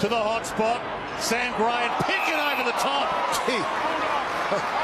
to the hot spot. Sam Bryant picking over the top. Gee.